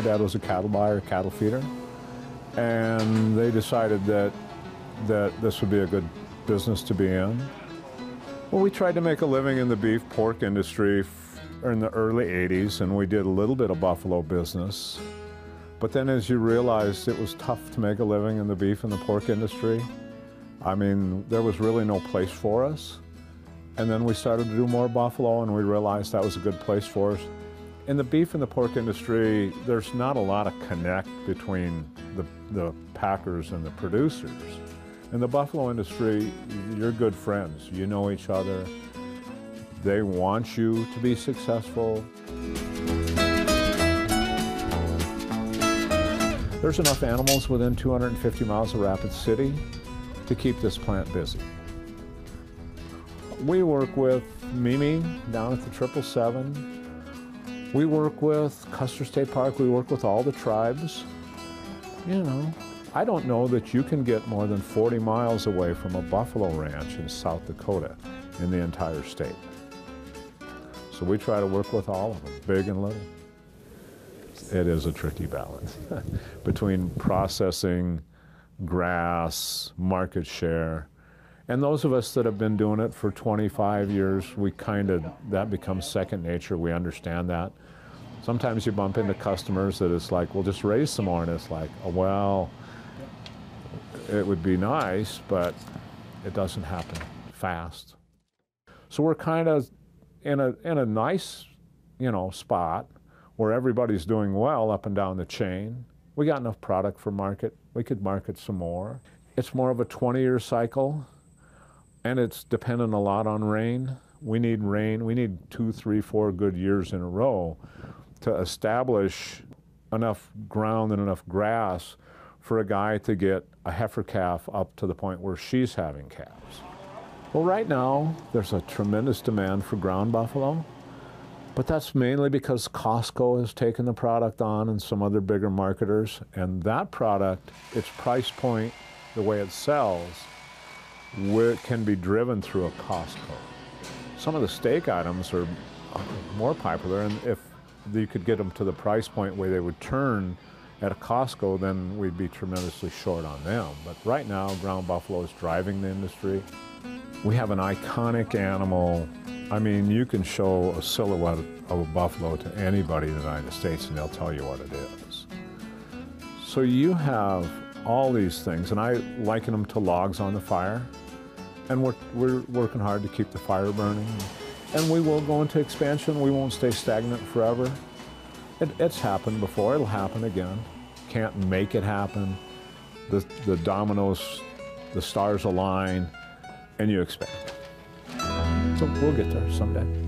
dad was a cattle buyer, cattle feeder, and they decided that that this would be a good business to be in. Well, we tried to make a living in the beef pork industry in the early 80s, and we did a little bit of buffalo business. But then as you realized it was tough to make a living in the beef and the pork industry, I mean, there was really no place for us. And then we started to do more buffalo, and we realized that was a good place for us. In the beef and the pork industry, there's not a lot of connect between the, the packers and the producers. In the buffalo industry, you're good friends. You know each other. They want you to be successful. There's enough animals within 250 miles of Rapid City to keep this plant busy. We work with Mimi down at the 777. We work with Custer State Park. We work with all the tribes. You know, I don't know that you can get more than 40 miles away from a buffalo ranch in South Dakota in the entire state. So we try to work with all of them, big and little. It is a tricky balance between processing, grass, market share, and those of us that have been doing it for 25 years, we kind of, that becomes second nature. We understand that. Sometimes you bump into customers that it's like, well, just raise some more. And it's like, oh, well, it would be nice, but it doesn't happen fast. So we're kind of in a, in a nice, you know, spot where everybody's doing well up and down the chain. We got enough product for market. We could market some more. It's more of a 20-year cycle, and it's dependent a lot on rain. We need rain. We need two, three, four good years in a row to establish enough ground and enough grass for a guy to get a heifer calf up to the point where she's having calves. Well, right now, there's a tremendous demand for ground buffalo, but that's mainly because Costco has taken the product on and some other bigger marketers, and that product, its price point, the way it sells, can be driven through a Costco. Some of the steak items are more popular, and if you could get them to the price point where they would turn at a Costco, then we'd be tremendously short on them. But right now, ground buffalo is driving the industry. We have an iconic animal. I mean, you can show a silhouette of a buffalo to anybody in the United States and they'll tell you what it is. So you have all these things, and I liken them to logs on the fire. And we're, we're working hard to keep the fire burning. And we will go into expansion. We won't stay stagnant forever. It, it's happened before, it'll happen again. Can't make it happen. The, the dominoes, the stars align, and you expand. So we'll get there someday.